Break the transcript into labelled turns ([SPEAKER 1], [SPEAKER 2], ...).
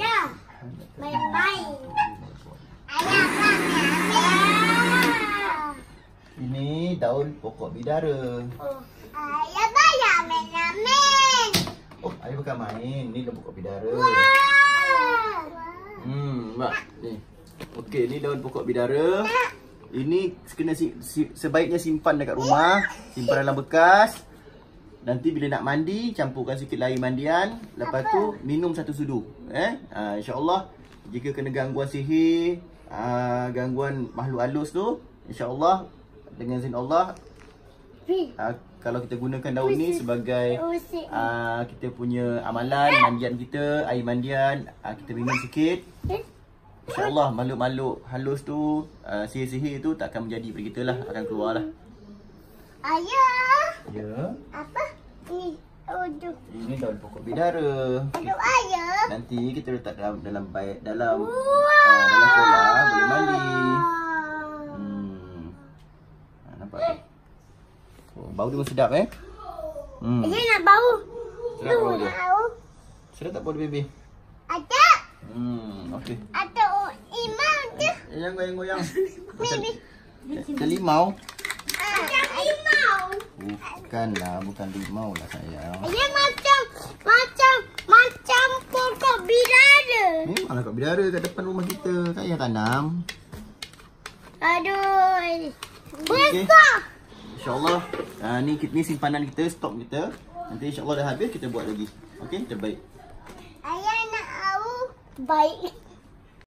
[SPEAKER 1] Ya. Ini daun pokok bidara.
[SPEAKER 2] Oh, ayah banyak main-main.
[SPEAKER 1] Oh, ayah bukan main. Ini daun pokok bidara.
[SPEAKER 2] Wah.
[SPEAKER 1] Hmm, mak. Ni. Okey, ni daun pokok bidara. Ini kena si, si, sebaiknya simpan dekat rumah. Simpan dalam bekas. Nanti bila nak mandi, campurkan sikit air mandian, lepas tu minum satu sudu. Eh? Ha, InsyaAllah jika kena gangguan sihir, uh, gangguan makhluk halus tu, insya-Allah dengan izin Allah uh, kalau kita gunakan daun ni sebagai uh, kita punya amalan mandian kita, air mandian, uh, kita minum sikit. InsyaAllah makhluk-makhluk halus tu, uh, sihir-sihir tu tak akan menjadi pada kita lah, akan keluar lah.
[SPEAKER 2] Ayah,
[SPEAKER 1] Ya.
[SPEAKER 2] apa? Ni uduk.
[SPEAKER 1] Ini daun pokok bidara.
[SPEAKER 2] Uduk ayah.
[SPEAKER 1] Nanti kita letak dalam dalam baik dalam
[SPEAKER 2] Wow.
[SPEAKER 1] uh, dalam kolam boleh mandi. Hmm. Ha, nampak tak? Oh, bau dia sedap eh. Hmm.
[SPEAKER 2] Ayah nak bau.
[SPEAKER 1] Sedap bau dia.
[SPEAKER 2] Bau.
[SPEAKER 1] Sedap tak bau dia baby?
[SPEAKER 2] Ada.
[SPEAKER 1] Hmm, okey.
[SPEAKER 2] Ada oh, imam tu.
[SPEAKER 1] Eh, yang goyang goyang. Macam,
[SPEAKER 2] Baby.
[SPEAKER 1] macam limau.
[SPEAKER 2] Macam imam.
[SPEAKER 1] Bukanlah, bukan limau lah sayang.
[SPEAKER 2] Ayah macam macam macam pokok bidara.
[SPEAKER 1] Memanglah kat bidara kat depan rumah kita. Payah tanam.
[SPEAKER 2] Aduh. Besar.
[SPEAKER 1] InsyaAllah uh, ni, ni simpanan kita, stok kita. Nanti insyaAllah dah habis kita buat lagi. Okey, terbaik.
[SPEAKER 2] Ayah nak tahu baik.